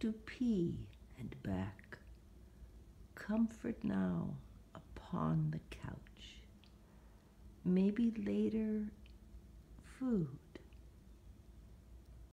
to pee and back. Comfort now upon the couch. Maybe later, food